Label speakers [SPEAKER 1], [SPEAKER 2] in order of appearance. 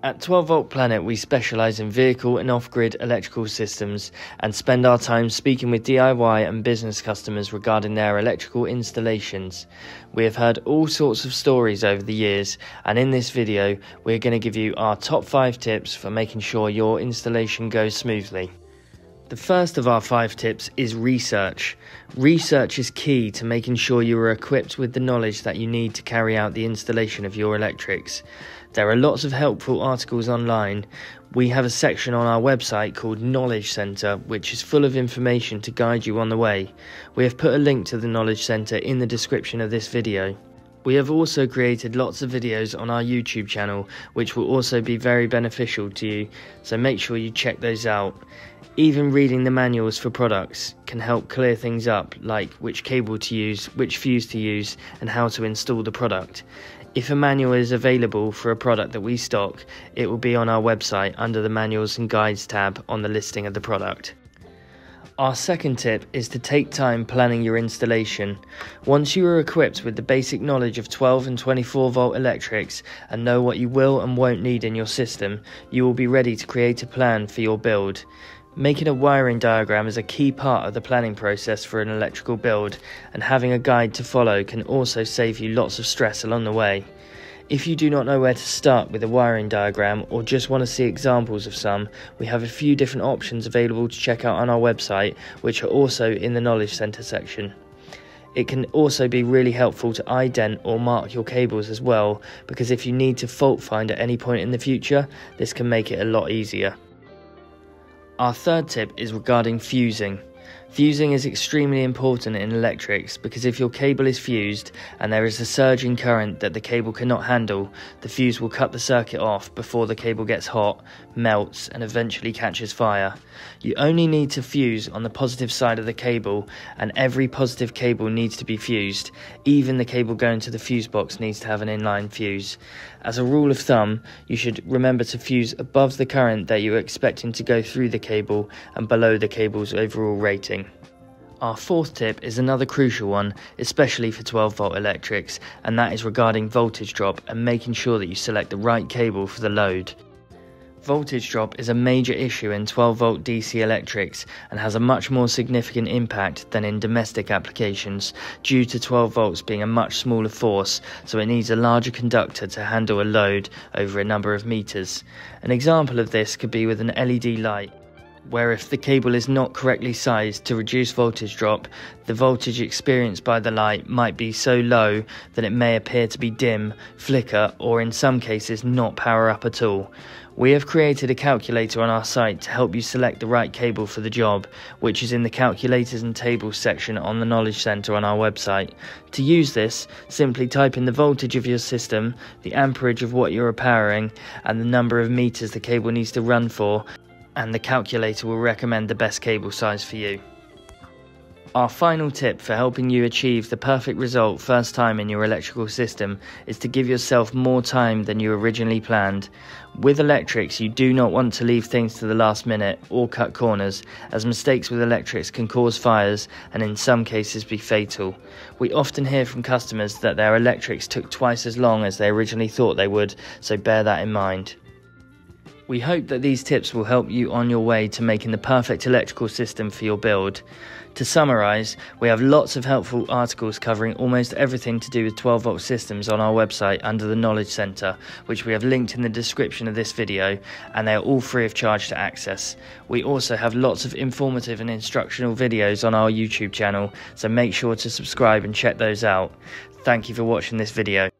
[SPEAKER 1] At 12 Volt Planet, we specialise in vehicle and off grid electrical systems and spend our time speaking with DIY and business customers regarding their electrical installations. We have heard all sorts of stories over the years, and in this video, we're going to give you our top 5 tips for making sure your installation goes smoothly. The first of our five tips is research. Research is key to making sure you are equipped with the knowledge that you need to carry out the installation of your electrics. There are lots of helpful articles online. We have a section on our website called Knowledge Centre, which is full of information to guide you on the way. We have put a link to the Knowledge Centre in the description of this video. We have also created lots of videos on our YouTube channel, which will also be very beneficial to you, so make sure you check those out. Even reading the manuals for products can help clear things up, like which cable to use, which fuse to use, and how to install the product. If a manual is available for a product that we stock, it will be on our website under the Manuals and Guides tab on the listing of the product. Our second tip is to take time planning your installation. Once you are equipped with the basic knowledge of 12 and 24 volt electrics and know what you will and won't need in your system, you will be ready to create a plan for your build. Making a wiring diagram is a key part of the planning process for an electrical build, and having a guide to follow can also save you lots of stress along the way. If you do not know where to start with a wiring diagram or just want to see examples of some, we have a few different options available to check out on our website, which are also in the Knowledge Centre section. It can also be really helpful to ident or mark your cables as well, because if you need to fault find at any point in the future, this can make it a lot easier. Our third tip is regarding fusing. Fusing is extremely important in electrics because if your cable is fused and there is a surge in current that the cable cannot handle, the fuse will cut the circuit off before the cable gets hot, melts, and eventually catches fire. You only need to fuse on the positive side of the cable, and every positive cable needs to be fused. Even the cable going to the fuse box needs to have an inline fuse. As a rule of thumb, you should remember to fuse above the current that you are expecting to go through the cable and below the cable's overall rating. Our fourth tip is another crucial one, especially for 12 volt electrics, and that is regarding voltage drop and making sure that you select the right cable for the load. Voltage drop is a major issue in 12 volt DC electrics and has a much more significant impact than in domestic applications due to 12 volts being a much smaller force, so it needs a larger conductor to handle a load over a number of meters. An example of this could be with an LED light where if the cable is not correctly sized to reduce voltage drop, the voltage experienced by the light might be so low that it may appear to be dim, flicker, or in some cases not power up at all. We have created a calculator on our site to help you select the right cable for the job, which is in the calculators and tables section on the Knowledge Centre on our website. To use this, simply type in the voltage of your system, the amperage of what you're powering, and the number of meters the cable needs to run for, and the calculator will recommend the best cable size for you. Our final tip for helping you achieve the perfect result first time in your electrical system is to give yourself more time than you originally planned. With electrics, you do not want to leave things to the last minute or cut corners, as mistakes with electrics can cause fires and in some cases be fatal. We often hear from customers that their electrics took twice as long as they originally thought they would, so bear that in mind. We hope that these tips will help you on your way to making the perfect electrical system for your build. To summarise, we have lots of helpful articles covering almost everything to do with 12 volt systems on our website under the Knowledge Centre, which we have linked in the description of this video, and they are all free of charge to access. We also have lots of informative and instructional videos on our YouTube channel, so make sure to subscribe and check those out. Thank you for watching this video.